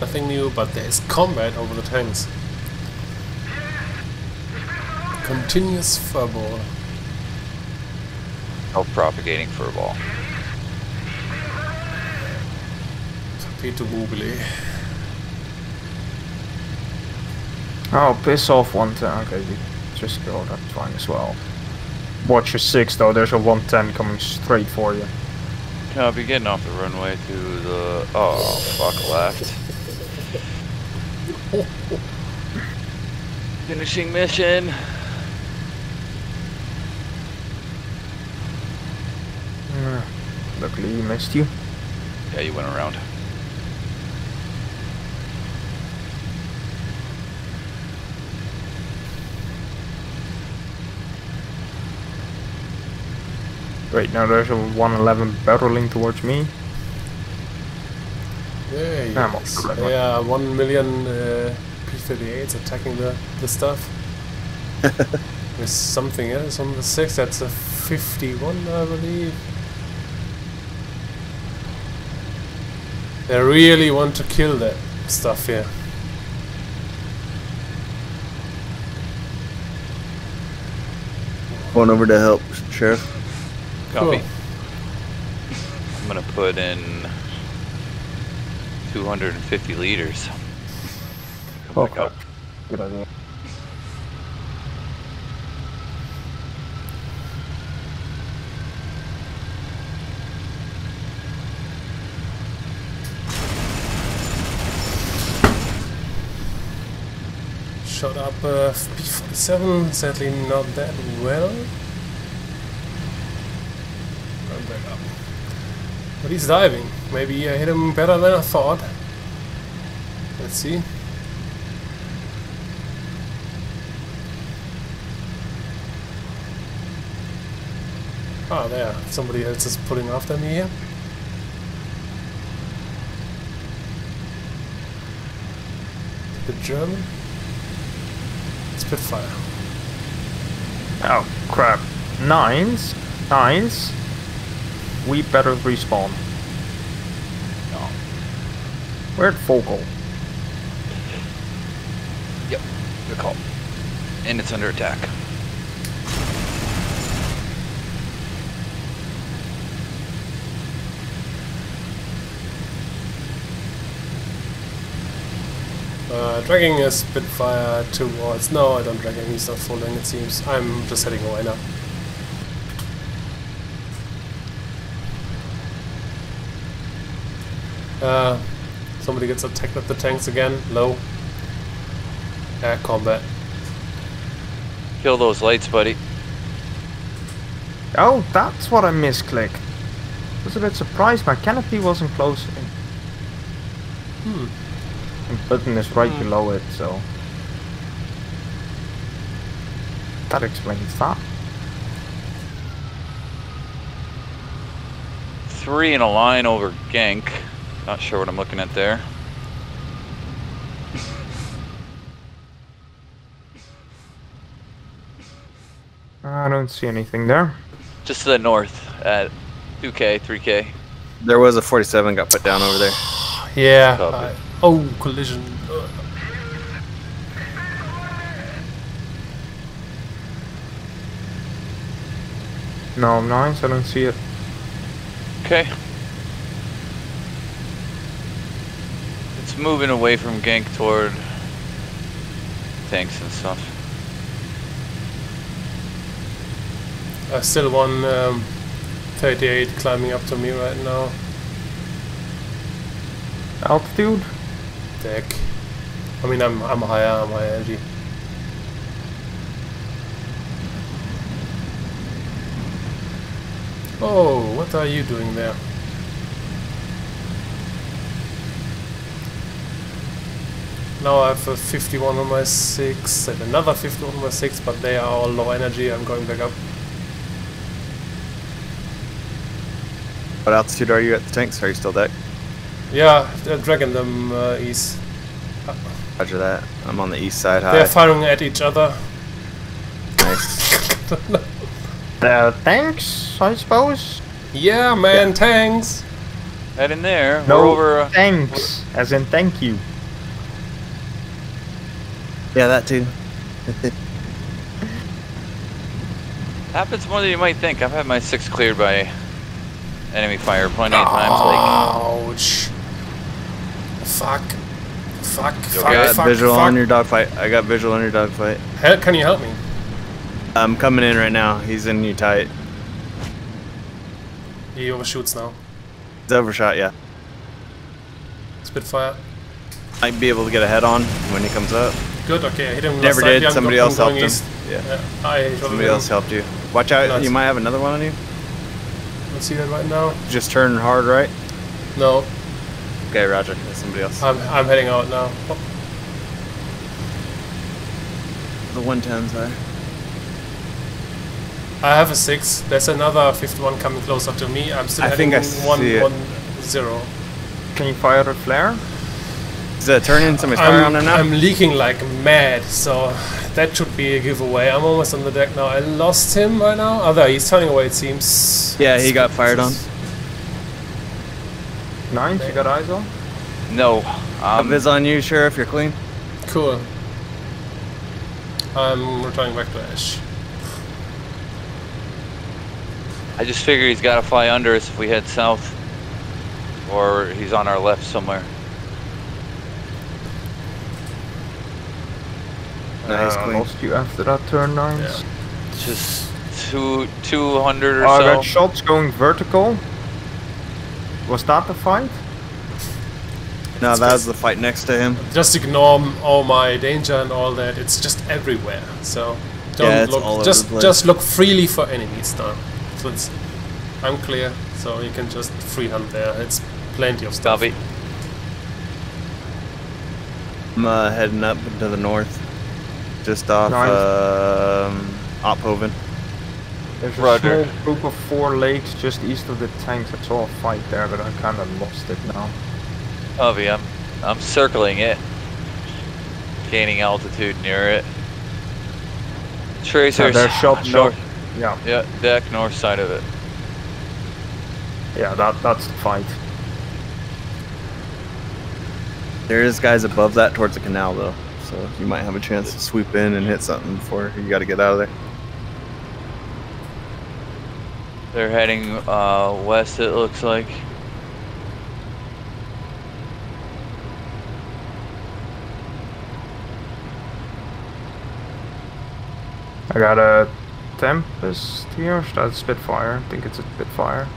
Nothing new, but there is combat over the tanks. Continuous furball. Self-propagating furball. Torpedo googly. Oh, piss off one ten. Okay, you just go. That's fine as well. Watch your six though. There's a 110 coming straight for you. Copy, getting off the runway to the... Oh, fuck, left. Finishing mission. Uh, luckily, he missed you. Yeah, you went around. Wait, now there's a 111 barreling towards me. Yeah, I'm yes. the red one. Yeah, one million uh, P-38s attacking the, the stuff. There's something else on the 6, that's a 51, I believe. They really want to kill that stuff here. Going over to help, Sheriff. Copy. Cool. I'm gonna put in 250 liters. Come back up. Good idea. Shot up uh, P-47, sadly not that well. Going back up. But he's diving. Maybe I hit him better than I thought. Let's see. Ah, there. Somebody else is pulling after me here. The German? Spitfire. Oh crap! Nines, nines. We better respawn. No. Where'd Focal? Yep. Good call. And it's under attack. Uh, dragging a Spitfire towards... No, I don't drag him, he's not falling it seems. I'm just heading away now. Uh, somebody gets attacked at the tanks again, low. Air combat. Kill those lights, buddy. Oh, that's what I misclicked. Was a bit surprised my canopy wasn't close. in. Hmm. And button is right Hmm. below it, so that explains that. Three in a line over Genk. Not sure what I'm looking at there. I don't see anything there. Just to the north at 2K, 3K. There was a 47 got put down over there. Yeah. Copy. I- oh, collision. Uh, No, nines, I don't see it. Okay. It's moving away from Genk toward tanks and stuff. I still one um, 38 climbing up to me right now. Altitude? Deck. I mean, I'm I'm higher. I'm higher energy. Oh, what are you doing there? Now I have a 51 on my 6 and another 51 on my 6, but they are all low energy. I'm going back up. What altitude are you at the tanks? Are you still deck? Yeah, they're dragging them uh, east. Roger that. I'm on the east side They're firing at each other. Nice. The tanks, I suppose? yeah, man, tanks! Head in there. No, We're over. Uh, thanks, as in thank you. Yeah, that too. Happens more than you might think. I've had my six cleared by enemy fire plenty of times. Like, Ouch. Fuck. Fuck. Fuck. I got fuck. visual fuck. on your dogfight. I got visual on your dogfight. Hel- Can you help me? I'm coming in right now. He's in you tight. He overshoots now. He's overshot, yeah. Spitfire. Might be able to get a head on when he comes up. Good, okay, I hit him Never did. I'm Somebody else helped him. Yeah. Yeah, I shot Somebody him. else helped you. Watch out. Nice. You might have another one on you. Let's see that right now. Just turn hard right. No, Okay, Roger. That's somebody else. I'm, I'm heading out now. Oh, The 110s there. I have a 6. There's another 51 coming closer to me. I'm still I heading think I one, see it. one, zero. Can you fire a flare? Is that turning? Somebody's firing on I'm, him now? I'm leaking like mad, so that should be a giveaway. I'm almost on the deck now. I lost him right now. Oh, there, he's turning away, it seems. Yeah, he got fired on. Nine, you got eyes on? no. Um, Viz on you, Sheriff. You're clean. Cool. I'm returning back to Asch. I just figure he's got to fly under us if we head south, or he's on our left somewhere. Nice, Uh, clean. lost you after that turn nines. Yeah. Just two, 200 or I so. got shots going vertical. Was that the fight? No, It's that was the fight next to him. Just ignore all my danger and all that. It's just everywhere. So don't Yeah, look. just just look freely for enemies now. So it's I'm clear. So you can just free hunt there. It's plenty of stuff. Copy. I'm uh, heading up to the north, just off Nice. um, Ophoven. There's a Roger. small group of four lakes just east of the tanks. I saw a fight there, but I kind of lost it now. Copy. I'm, I'm circling it, gaining altitude near it. Tracers. they're shot short. north. Yeah, Yeah, deck north side of it. yeah, that that's the fight. There is guys above that towards the canal though, so you might have a chance to sweep in and hit something before you got to get out of there. They're heading uh, west. It looks like. I got a Tempest here. That's Spitfire. I think it's a Spitfire.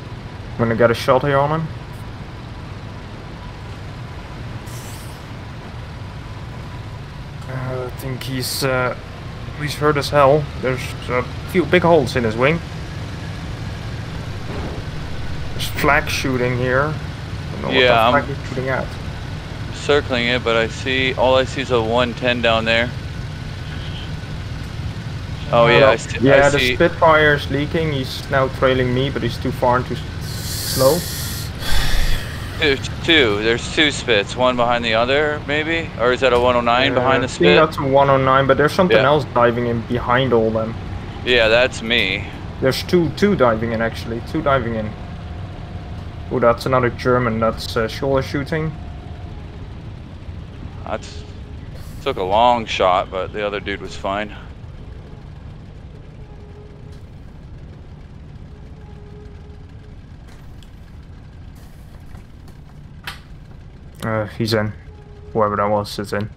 I'm gonna get a shot here on him. Uh, I think he's uh, he's hurt as hell. There's a few big holes in his wing. There's flak shooting here. I don't know Yeah, I'm- is shooting at. Circling it, but I see all I see is a 110 down there. Oh yeah, I, see. yeah, I the see. Spitfire's leaking. He's now trailing me, but he's too far and too slow. Two, two. There's two spits. One behind the other, maybe, or is that a 109 Uh, behind I the think spit? that's a 109, but there's something Yeah. else diving in behind all them. Yeah, that's me. There's two, two diving in actually, two diving in. Oh, that's another German. That's uh, shoulder shooting. That's took a long shot, but the other dude was fine. Uh, he's in. Whoever that was is in.